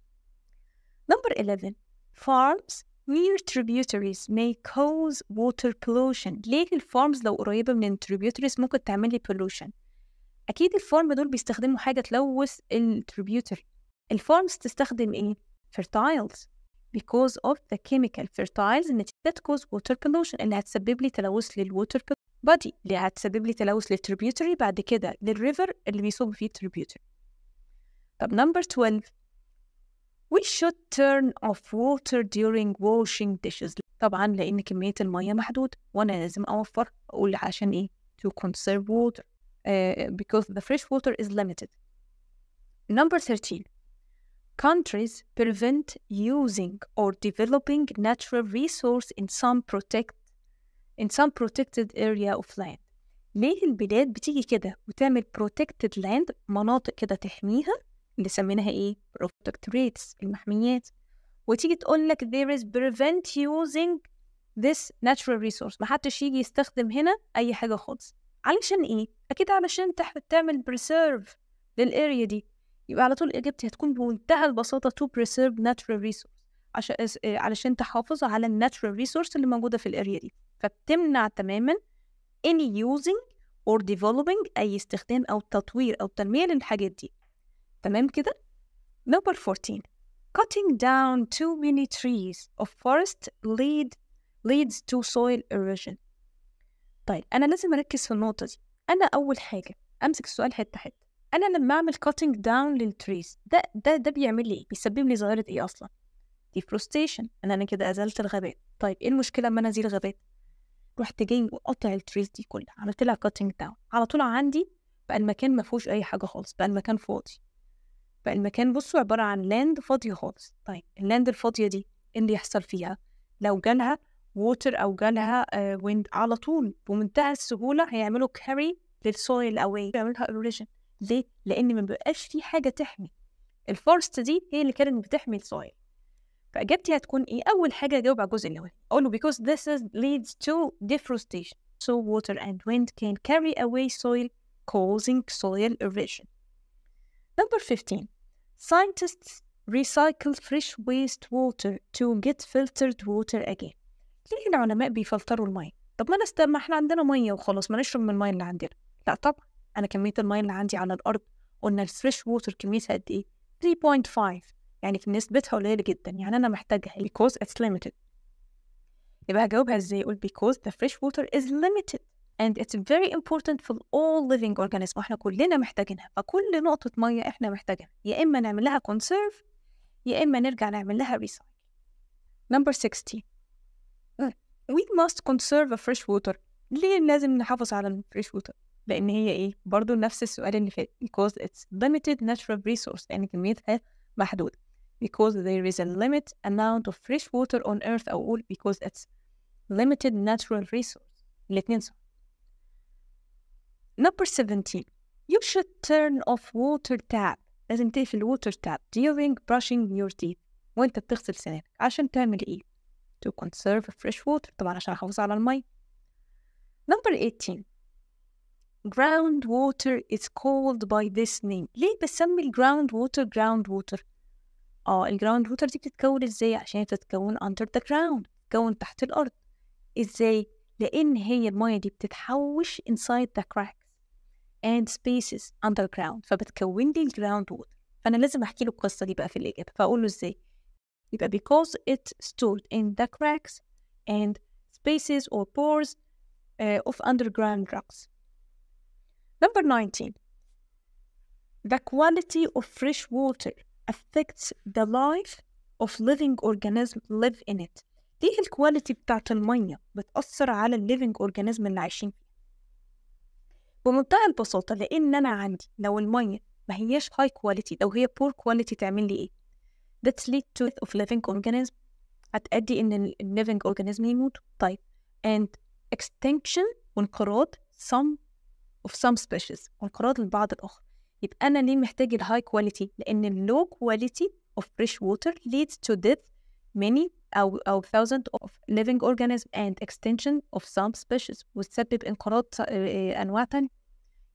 Number 11 Farms near tributaries may cause water pollution. ليه ال farms لو قريبة من ال tributaries ممكن تعمل لي pollution أكيد ال farm دول بيستخدموا حاجة تلوث ال tributary ال farms تستخدم إيه؟ fertilizers. because of the chemical fertiles اللي that cause water pollution اللي هتسبب لي تلوث للwater body اللي هتسبب لي تلوث للتريبيوتري بعد كده للريفر اللي بيصب فيه التريبيوتري طب number 12 we should turn off water during washing dishes طبعا لأن كمية المية محدودة وأنا لازم أوفر أقول عشان إيه to conserve water uh, because the fresh water is limited number 13 countries prevent using or developing natural resource in some protect in some protected area of land ليه البلاد بتيجي كده وتعمل protected land مناطق كده تحميها اللي سميناها ايه protectorates المحميات وتيجي تقول لك there is prevent using this natural resource محدش يجي يستخدم هنا اي حاجة خالص علشان ايه اكيد علشان تح- تعمل preserve للاريا دي يبقى على طول إجابتي هتكون بمنتهى البساطة to preserve natural resource عشان علشان تحافظ على ال natural resource اللي موجودة في ال area دي. فبتمنع تماما any using or developing أي استخدام أو تطوير أو تنمية للحاجات دي. تمام كده؟ number 14 cutting down too many trees of forest lead leads to soil erosion. طيب أنا لازم أركز في النقطة دي. أنا أول حاجة أمسك السؤال حتة حتة. أنا لما أعمل cutting down لل trees ده ده ده بيعمل لي إيه؟ بيسبب لي ظاهرة إيه أصلا؟ deforestation. أنا أنا كده أزلت الغابات. طيب إيه المشكلة لما أنا أزيل غابات؟ رحت جاي وقطع ال trees دي كلها عملت لها cutting down. على طول عندي بقى المكان ما فيهوش أي حاجة خالص بقى المكان فاضي. بقى المكان بصوا عبارة عن land فاضية خالص. طيب ال land الفاضية دي إيه اللي يحصل فيها؟ لو جالها water أو جالها wind على طول بمنتهى السهولة هيعملوا carry لل soil away يعملها erosion ليه؟ لأن ما بقاش في حاجة تحمي ال forest دي هي اللي كانت بتحمي ال soil فإجابتي هتكون إيه؟ أول حاجة أجاوب على الجزء الأول أقول له because this is leads to deforestation so water and wind can carry away soil causing soil erosion Number 15 Scientists recycle fresh wastewater to get filtered water again. ليه العلماء بيفلتروا المية؟ طب ما نست... ما إحنا عندنا مية وخلاص ما نشرب من المية اللي عندنا. لا طبعا أنا كمية المية اللي عندي على الأرض قلنا ال fresh water كميتها قد إيه؟ 3.5 يعني في نسبتها قليلة جدا يعني أنا محتاجها because it's limited. يبقى هجاوبها إزاي؟ أقول because the fresh water is limited and it's very important for all living organisms وإحنا كلنا محتاجينها فكل نقطة مية إحنا محتاجينها يا إما نعمل لها conserve يا إما نرجع نعمل لها recycle. Number 16 We must conserve fresh water ليه لازم نحافظ على ال fresh water؟ لأن هي إيه؟ برضو نفس السؤال اللي فات because it's limited natural resource يعني كميتها محدودة because there is a limit amount of fresh water on earth أو أقول because it's limited natural resource الاتنين صح number 17 you should turn off water tap لازم تقفل water tap during brushing your teeth وانت بتغسل سنانك عشان تعمل ايه to conserve fresh water طبعا عشان احافظ على المي number 18 groundwater is called by this name. ليه بسمي الجراوند ووتر جراوند ووتر آه ال ground water دي بتتكون إزاي؟ عشان بتتكون under the ground بتتكون تحت الأرض. إزاي؟ لأن هي المية دي بتتحوش inside the cracks and spaces underground فبتكون لي ال ground water فأنا لازم أحكي له القصة دي بقى في الإجابة. فأقول له إزاي؟ يبقى because it stored in the cracks and spaces or pores uh, of underground rocks. Number 19. The quality of fresh water affects the life of living organism live in it. ليه ال quality بتاعت المية بتأثر على ال living organism اللي عايشين فيه بمنتهى البساطة لأن أنا عندي لو المية ما هياش high quality لو هي poor quality تعمل لي إيه؟ That's lead to death of living organism هتأدي إن ال living organism يموت طيب and extinction وانقراض some of some species وانقراض البعض الآخر يبقى أنا ليه محتاج الهاي كواليتي لأن اللو كواليتي of fresh water leads to death many أو أو thousands of living organisms and extinction of some species وتسبب انقراض أنواع تانية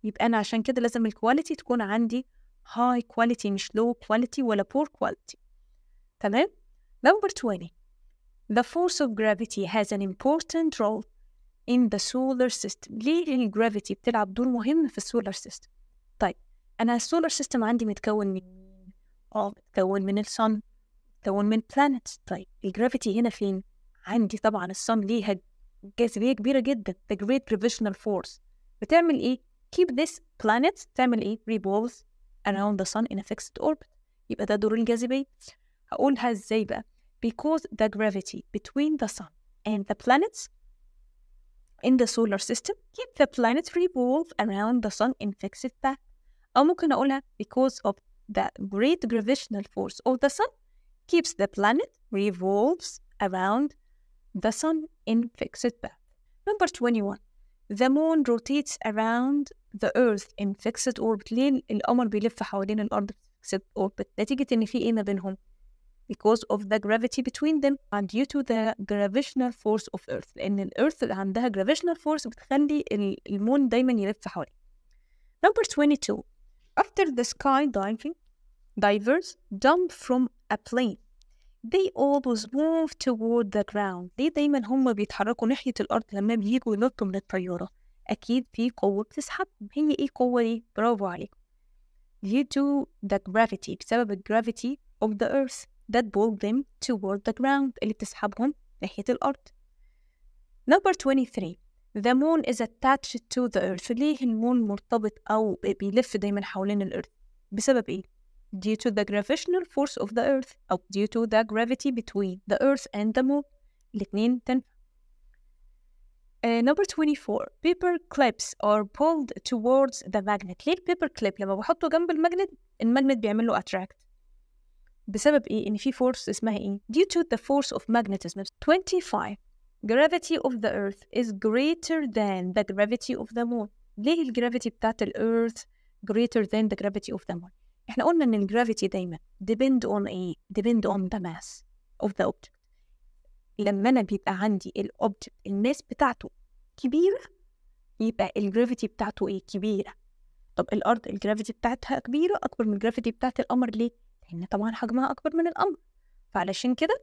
يبقى أنا عشان كده لازم الكواليتي تكون عندي high quality مش low quality ولا poor quality تمام number 20 the force of gravity has an important role in the solar system. ليه؟ ال gravity بتلعب دور مهم في ال solar system طيب أنا ال solar system عندي متكون من آه متكون من ال sun متكون من planets. طيب ال gravity هنا فين؟ عندي طبعا ال sun ليها جاذبية كبيرة جدا the great gravitational force. بتعمل إيه؟ keep this planet تعمل إيه؟ revolves around the sun in a fixed orbit. يبقى ده دور الجاذبية. هقولها إزاي بقى؟ because the gravity between the sun and the planets in the solar system keep the planets revolve around the sun in fixed path أو ممكن أقولها because of the great gravitational force of the sun keeps the planet revolves around the sun in fixed path. Number 21 The moon rotates around the earth in fixed orbit ليه القمر بيلف حوالين الأرض في fixed orbit نتيجة إن في إيه ما بينهم because of the gravity between them and due to the gravitational force of earth لأن الأرث عندها gravitational force بتخلي المون دايما يلف حواليه Number 22 After the skydiving divers jump from a plane they always move toward the ground ليه دايما هم بيتحركوا ناحية الأرض لما بييجوا ينطوا من الطيارة أكيد في قوة بتسحبهم هي إيه القوة دي؟ برافو عليكم due to the gravity بسبب ال gravity of the earth that pull them toward the ground اللي بتسحبهم ناحية الأرض Number 23 The moon is attached to the earth ليه المون مرتبط أو بيلف دايما حوالين الأرض بسبب إيه؟ due to the gravitational force of the earth أو due to the gravity between the earth and the moon الاتنين تنفع Uh, number 24 paper clips are pulled towards the magnet ليه البيبر كليب لما بحطه جنب المagnet المagnet بيعمل له attract بسبب إيه؟ إن في force اسمها إيه؟ due to the force of magnetism. 25 gravity of the earth is greater than the gravity of the moon. ليه ال gravity بتاعت ال earth greater than the gravity of the moon إحنا قلنا إن ال gravity دايما depend on إيه؟ depend on the mass of the object. لما أنا بيبقى عندي ال object ال mass بتاعته كبيرة يبقى ال gravity بتاعته إيه؟ كبيرة. طب الأرض ال gravity بتاعتها كبيرة أكبر من ال gravity بتاعت القمر ليه؟ لأن طبعا حجمها أكبر من القمر فعلشان كده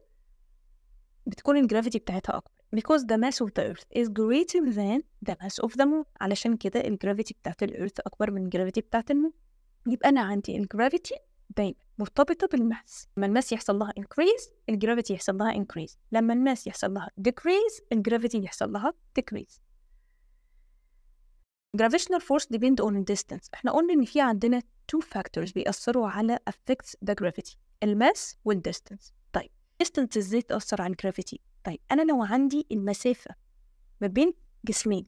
بتكون ال gravity بتاعتها أكبر. Because the mass of the earth is greater than the mass of the moon. علشان كده ال gravity بتاعت ال earth أكبر من ال gravity بتاعت ال moon يبقى أنا عندي ال gravity دايما مرتبطة بال mass لما ال mass يحصل لها increase ال gravity يحصل لها increase. لما ال mass يحصل لها decrease ال gravity يحصل لها decrease. Gravitational force depend on distance. إحنا قلنا إن في عندنا two factors بيأثروا على affects the gravity ال mass وال distance طيب distance إزاي تأثر على ال gravity طيب أنا لو عندي المسافة ما بين جسمين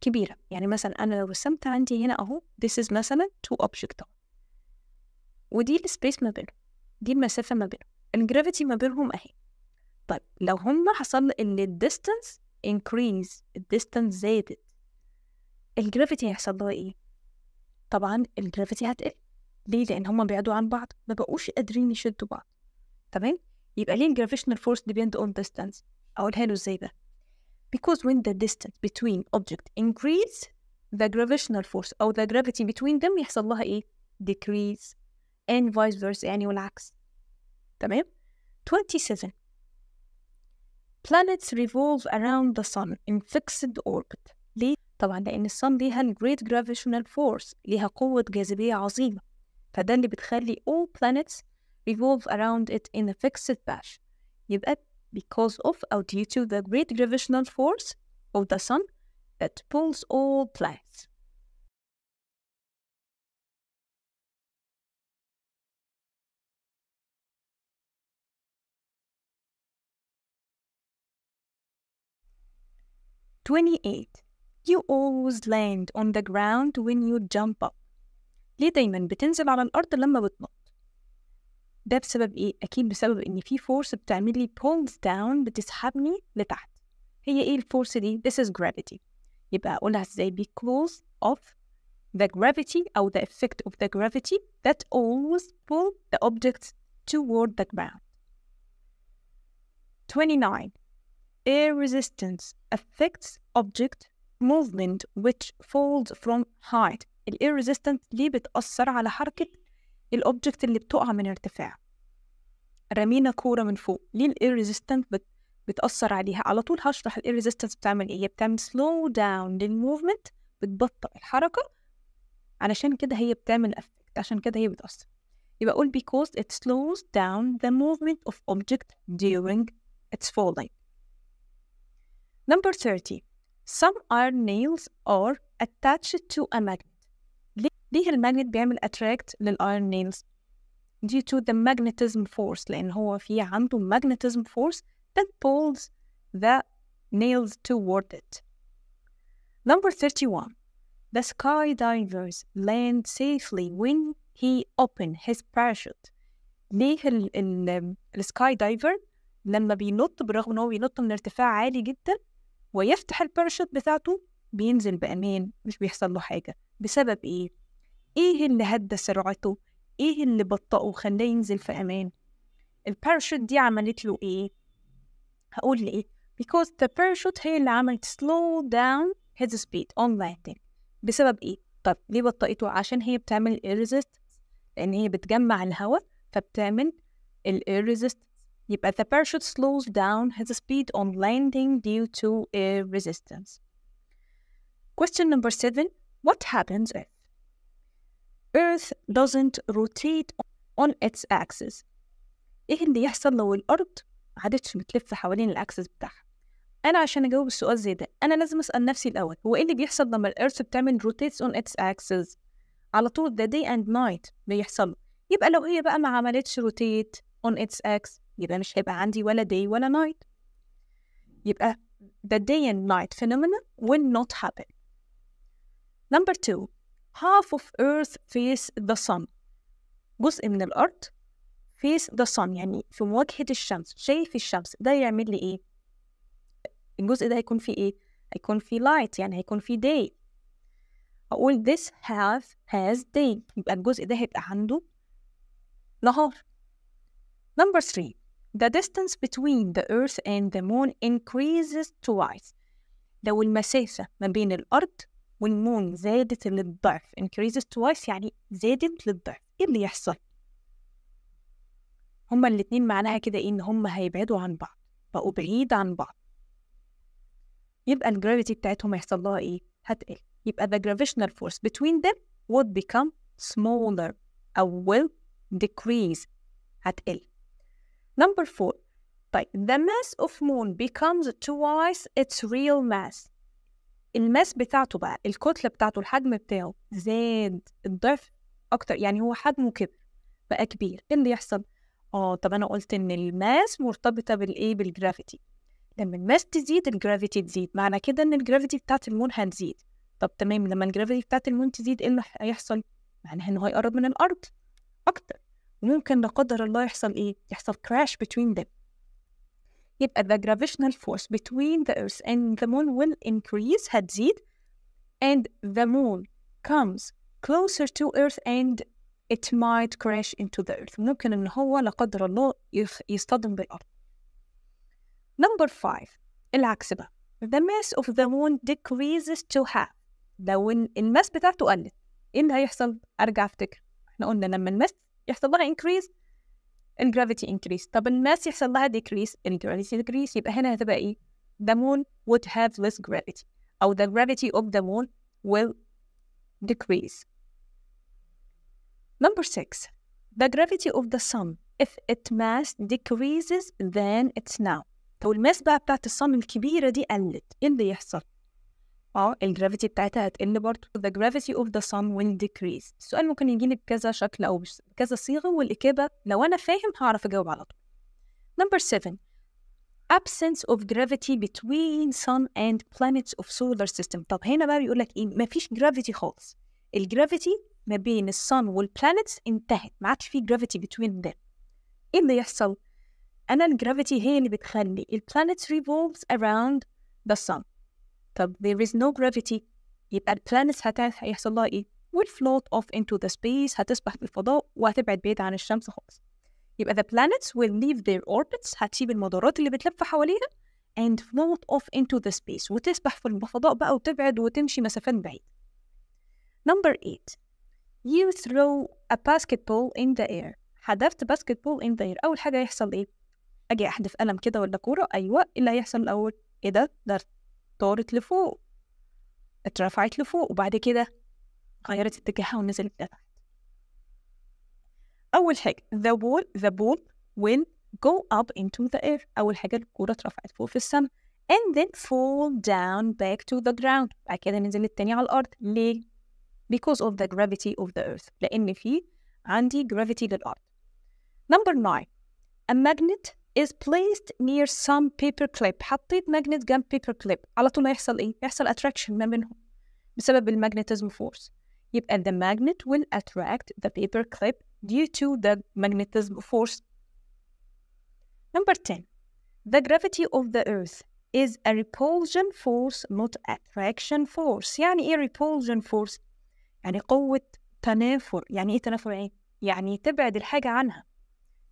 كبيرة يعني مثلا أنا لو رسمت عندي هنا أهو this is مثلا two objects. ودي ال space ما بينهم دي المسافة ما بينهم ال gravity ما بينهم أهي. طيب لو هما حصل إن ال distance increase ال distance زادت ال gravity هيحصل لها إيه؟ طبعا ال gravity هتقل ليه لأن هما بعدوا عن بعض ما بقوش قادرين يشدوا بعض تمام يبقى ليه ال gravitational force depend on distance اقولها له إزاي بقى because when the distance between object increase the gravitational force أو the gravity between them يحصل لها إيه؟ decrease and vice versa يعني والعكس تمام؟ 27 planets revolve around the sun in fixed orbit ليه؟ طبعا لأن الصن ليها great gravitational force ليها قوة جاذبية عظيمة فده اللي بتخلي all planets revolve around it in a fixed path يبقى because of or due to the great gravitational force of the sun that pulls all planets. Twenty-eight. You always land on the ground when you jump up. ليه دايما بتنزل على الأرض لما بتنط؟ ده بسبب إيه؟ أكيد بسبب إن في فورس بتعمل لي pulls down بتسحبني لتحت. هي إيه الفورس دي؟ This is gravity. يبقى أقولها إزاي because of the gravity أو the effect of the gravity that always pull the objects toward the ground. 29. Air resistance affects object movement which falls from height. ال air resistance ليه بتأثر على حركة الأوبجكت اللي بتقع من ارتفاع. رمينا كورة من فوق. ليه ال air resistance بت بتأثر عليها؟ على طول هشرح ال air resistance بتعمل إيه. هي بتعمل slow down لل movement بتبطئ الحركة. علشان كده هي بتعمل effect عشان كده هي بتأثر. يبقى أقول because it slows down the movement of object during its falling. Number 30 some iron nails are attached to a magnet ليه الماجنت بيعمل attract للiron nails due to the magnetism force لأن هو في عنده magnetism force that pulls the nails toward it. Number 31. The skydivers land safely when he opened his parachute. ليه السكاي دايفر لما بينط برغم ان هو بينط من ارتفاع عالي جدا ويفتح الباراشوت بتاعته بينزل بأمان مش بيحصل له حاجة بسبب إيه؟ إيه اللي هدى سرعته؟ إيه اللي بطأه وخلاه ينزل في أمان؟ الباراشوت دي عملت له إيه؟ هقول ليه because the parachute هي اللي عملت slow down his speed on landing بسبب إيه طب ليه بطئته عشان هي بتعمل resistance لأن هي بتجمع الهواء فبتعمل resistance يبقى the parachute slows down his speed on landing due to air resistance question number seven what happens if Earth doesn't rotate on its axis إيه اللي يحصل لو الأرض عادتش بتلف حوالين الأكسس بتاعها أنا عشان أجاوب السؤال زي ده أنا لازم أسأل نفسي الأول هو إيه اللي بيحصل لما الإيرث بتعمل rotates on its axis على طول the day and night بيحصل يبقى لو هي بقى ما عملتش rotate on its axis يبقى مش هيبقى عندي ولا day ولا night. يبقى the day and night phenomena will not happen. Number two half of earth face the sun. جزء من الأرض face the sun. يعني في مواجهة الشمس شايف الشمس ده يعمل لي إيه؟ الجزء ده هيكون فيه إيه؟ هيكون فيه light يعني هيكون فيه day. أقول this have has day. يبقى الجزء ده هيبقى عنده نهار. Number three the distance between the earth and the moon increases twice. لو المسافة ما بين الأرض والمون زادت للضعف increases twice يعني زادت للضعف. إيه اللي يحصل؟ هما الاتنين معناها كده إيه إن هما هيبعدوا عن بعض بقوا بعيد عن بعض. يبقى الجرافيتي بتاعتهم هيحصل لها إيه؟ هتقل. يبقى the gravitational force between them would become smaller أو will decrease هتقل. Number four. طيب the mass of moon becomes twice its real mass. ال mass بتاعته بقى الكتلة بتاعته الحجم بتاعه زاد الضعف أكتر يعني هو حجمه كبر بقى كبير. إيه اللي يحصل؟ آه طب أنا قلت إن ال mass مرتبطة بالإيه؟ بال gravity لما ال mass تزيد ال gravity تزيد. معنى كده إن ال gravity بتاعت ال moon هتزيد. طب تمام لما الجرافيتي بتاعت المون تزيد إيه اللي هيحصل؟ معناها انه هيقرب من الأرض أكتر. وممكن لا قدر الله يحصل إيه يحصل crash between them يبقى the gravitational force between the earth and the moon will increase هتزيد and the moon comes closer to earth and it might crash into the earth ممكن ان هو لا قدر الله يصطدم بالارض number five العكس بقى the mass of the moon decreases to half لو ال- ال mass بتاعته قلت إيه اللي هيحصل ارجع افتكر إحنا قلنا لما ال mass يحصل لها increase الجرافيتي increase طب الماس يحصل لها decrease الجرافيتي decrease يبقى هنا هتبقى ايه the moon would have less gravity أو the gravity of the moon will decrease number six the gravity of the sun if its mass decreases than its now لو الماس بقى بتاعت الصن الكبيرة دي قلت ايه اللي يحصل؟ آه ال gravity بتاعتها هتقل برضه the gravity of the sun will decrease. السؤال ممكن يجي لي بكذا شكل أو بش- بكذا صيغة والإجابة لو أنا فاهم هعرف أجاوب على طول. Number seven absence of gravity between sun and planets of solar system. طب هنا بقى بيقول لك إيه؟ مفيش gravity خالص. ال gravity ما بين ال sun وال planets انتهت. ما عادش في gravity between them. إيه اللي يحصل؟ أنا ال gravity هي اللي بتخلي. ال planets revolves around the sun. طب there is no gravity يبقى ال planets هيحصل لها إيه will float off into the space هتسبح في الفضاء وهتبعد بعيد عن الشمس خالص يبقى the planets will leave their orbits هتسيب المدارات اللي بتلف حواليها and float off into the space وتسبح في الفضاء بقى وتبعد وتمشي مسافات بعيدة. Number 8 You throw a basketball in the air حدفت basketball in the air أول حاجة يحصل إيه؟ أجي أحدف قلم كده ولا كورة أيوة إيه اللي هيحصل الأول؟ إيه ده؟ ده طارت لفوق اترفعت لفوق وبعد كده غيرت اتجاهها ونزلت لتحت. أول حاجة the ball the ball will go up into the air. أول حاجة الكورة اترفعت فوق في السماء and then fall down back to the ground. بعد كده نزلت تاني على الأرض. ليه؟ because of the gravity of the earth. لأن في عندي gravity للأرض. Number nine a magnet is placed near some paper clip حطيت magnet جنب paper clip على طول هيحصل إيه؟ يحصل attraction ما بينهم بسبب المagnetism force يبقى the magnet will attract the paper clip due to the magnetism force. Number 10. The gravity of the earth is a repulsion force not attraction force. يعني ايه repulsion force؟ يعني قوة تنافر. يعني ايه تنافر ايه؟ يعني تبعد الحاجة عنها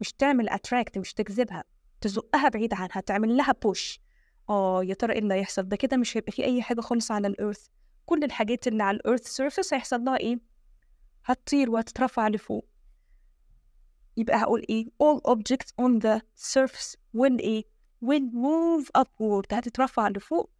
مش تعمل attract مش تجذبها تزقها بعيد عنها تعمل لها push. آه يا ترى إيه اللي هيحصل؟ ده كده مش هيبقى في أي حاجة خالص على ال earth كل الحاجات اللي على ال earth surface هيحصل لها إيه؟ هتطير وهتترفع لفوق. يبقى هقول إيه؟ All objects on the surface will إيه؟ will move upward هتترفع لفوق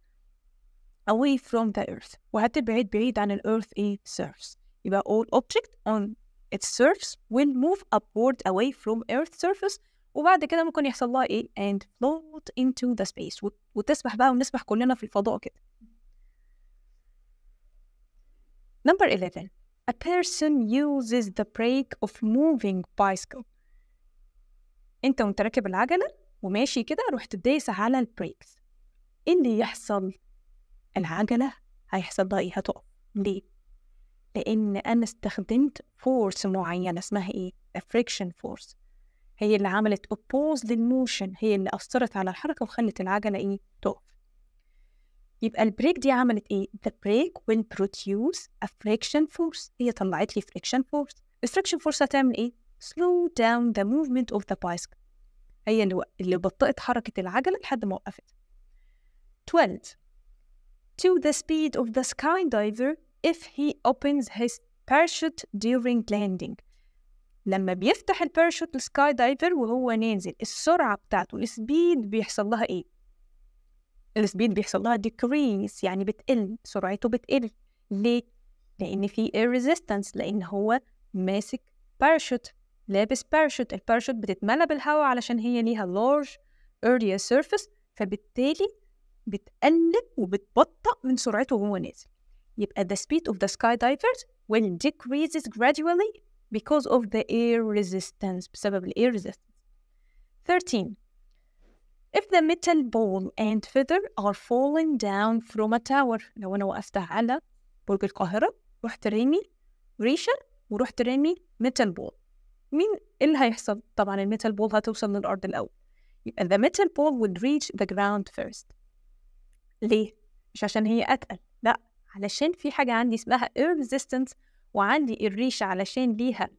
away from the earth وهتبعد بعيد عن الارث إيه؟ surface. يبقى all object on its surface will move upward away from earth surface وبعد كده ممكن يحصل لها إيه؟ and float into the space وت- وتسبح بقى ونسبح كلنا في الفضاء كده. Number 11 a person uses the brake of moving bicycle. انت وانت راكب العجلة وماشي كده رحت دايس على ال brakes. إيه اللي يحصل؟ العجلة هيحصل لها إيه؟ هتقف. ليه؟ لأن أنا استخدمت force معينة اسمها إيه؟ a friction force. هي اللي عملت oppose لل motion هي اللي أثرت على الحركة وخلت العجلة إيه تقف يبقى ال brake دي عملت إيه the brake will produce a friction force هي طلعت لي friction force ال friction force هتعمل إيه slow down the movement of the bicycle هي اللي بطأت حركة العجلة لحد ما وقفت 12 to the speed of the skydiver if he opens his parachute during landing لما بيفتح ال parachute ال skydiver وهو نازل السرعة بتاعته ال speed بيحصل لها إيه؟ ال speed بيحصل لها decrease يعني بتقل سرعته بتقل ليه؟ لأن في resistance لأن هو ماسك باراشوت لابس باراشوت الباراشوت بتتملى بالهواء علشان هي ليها large area surface فبالتالي بتقلل وبتبطأ من سرعته وهو نازل يبقى the speed of the skydivers will decreases gradually because of the air resistance بسبب ال air resistance 13 If the metal ball and feather are falling down from a tower لو أنا وقفت على برج القاهرة رحت رامي ريشة ورحت رامي metal ball مين إيه اللي هيحصل؟ طبعا ال metal ball هتوصل للأرض الأول يبقى the metal ball will reach the ground first ليه؟ مش عشان هي أتقل لا علشان في حاجة عندي اسمها air resistance وعندي الريشة علشان ليها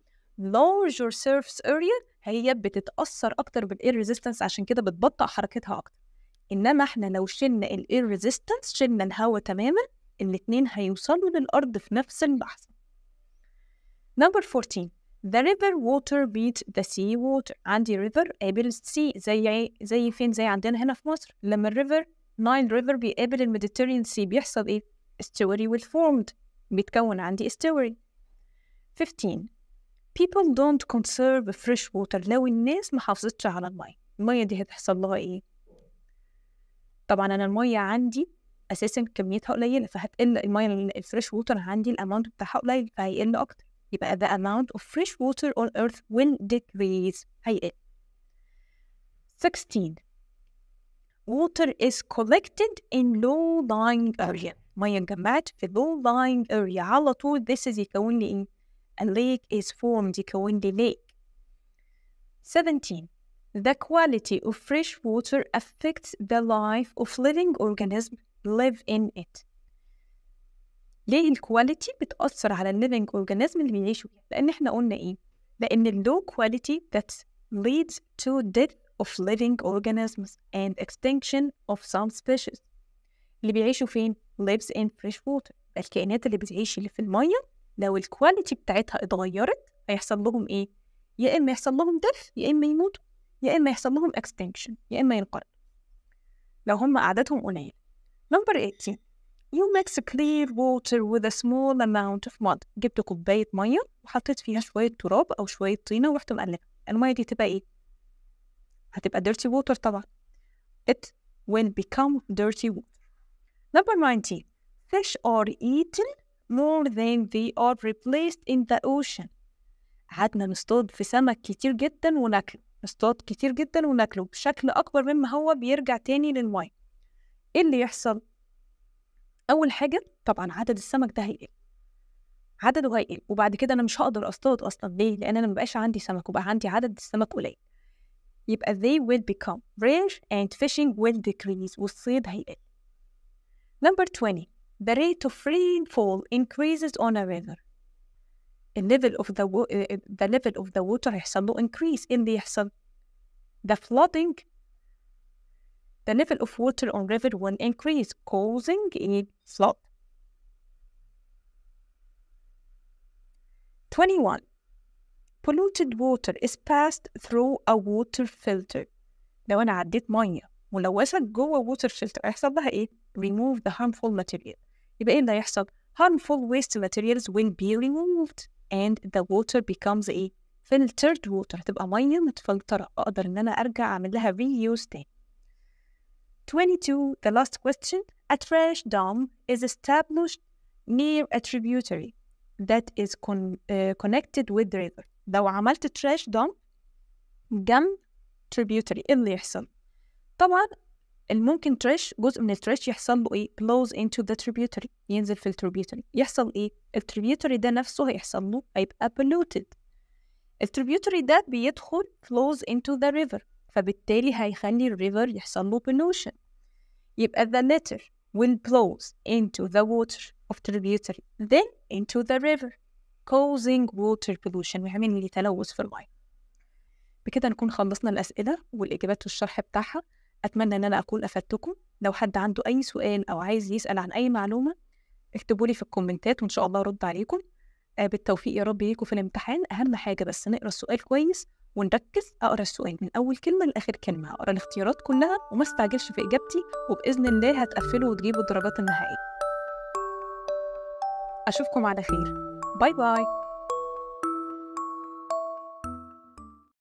larger surface area هي بتتأثر أكتر بال air resistance عشان كده بتبطئ حركتها أكتر. إنما إحنا لو شلنا ال air resistance شلنا الهواء تماما الاتنين هيوصلوا للأرض في نفس اللحظة. Number 14 The river water meet the sea water. عندي river قابل sea زي زي فين؟ زي عندنا هنا في مصر. لما ال river Nile river بيقابل ال Mediterranean Sea بيحصل إيه؟ estuary formed. بيتكون عندي estuary 15 people don't conserve fresh water. لو الناس ما حافظتش على المية المية دي هتحصل لها إيه؟ طبعا أنا المية عندي أساسا كميتها قليلة فهتقل المية ال fresh water عندي ال amount بتاعها قليل فهيقل أكتر. يبقى the amount of fresh water on earth will decrease. هيقل. 16 water is collected in low lying area. مية اتجمعت في low lying area. على طول this is يكون لي إيه؟ a lake is formed يكون لي lake 17 the quality of fresh water affects the life of living organisms live in it ليه الكواليتي بتأثر على الليفينج اورجانيزم اللي بيعيشوا فيها لأن احنا قلنا ايه لأن اللو كواليتي that leads to death of living organisms and extinction of some species اللي بيعيشوا فين lives in fresh water الكائنات اللي بتعيش اللي في المية لو ال quality بتاعتها اتغيرت هيحصل لهم إيه يا إما يحصل لهم death يا إما يموتوا يا إما يحصل لهم extinction يا إما ينقرضوا لو هم عددهم قليل number 18 You mix clear water with a small amount of mud. جبت كوباية مية وحطيت فيها شوية تراب أو شوية طينة ورحت مقلبها. المية دي تبقى إيه؟ هتبقى dirty water طبعا. It will become dirty water. Number 19. Fish are eaten more than they are replaced in the ocean. قعدنا نصطاد في سمك كتير جدا وناكله. نصطاد كتير جدا وناكله بشكل أكبر مما هو بيرجع تاني للمية. إيه اللي يحصل؟ أول حاجة طبعا عدد السمك ده هيقل عدده هيقل وبعد كده أنا مش هقدر أصطاد أصلا ليه لأن أنا مبقاش عندي سمك وبقى عندي عدد السمك قليل يبقى they will become rare and fishing will decrease والصيد هيقل number 20 the rate of rainfall increases on a river the level of the, the level of the water هيحصل له increase إيه اللي يحصل the flooding the level of water on river will increase, causing a flood. 21. Polluted water is passed through a water filter. لو أنا عديت مية ملوثة جوه water filter هيحصل لها إيه؟ Remove the harmful material. يبقى إيه اللي هيحصل؟ Harmful waste materials will be removed and the water becomes a filtered water هتبقى مية متفلترة أقدر إن أنا أرجع أعمل لها reuse تاني. 22, the last question. A trash dam is established near a tributary that is con uh, connected with the river. لو عملت trash dam جنب tributary إيه اللي يحصل؟ طبعا الممكن trash جزء من ال trash يحصل له إيه؟ blows into the tributary ينزل في ال tributary يحصل إيه؟ ال tributary ده نفسه هيحصل له هيبقى polluted. ال tributary ده بيدخل flows into the river فبالتالي هيخلي ال river يحصل له pollution. يبقى the litter will flows into the water of tributary then into the river causing water pollution. ويعمل لي تلوث في الماء. بكده نكون خلصنا الأسئلة والإجابات والشرح بتاعها. أتمنى إن أنا أكون أفدتكم. لو حد عنده أي سؤال أو عايز يسأل عن أي معلومة اكتبوا لي في الكومنتات وإن شاء الله أرد عليكم. بالتوفيق يا رب ليكم في الامتحان. أهم حاجة بس نقرأ السؤال كويس ونركز أقرأ السؤال من أول كلمة لآخر كلمة. أقرأ الاختيارات كلها وما استعجلش في إجابتي وبإذن الله هتقفلوا وتجيبوا الدرجات النهائية. أشوفكم على خير. باي باي.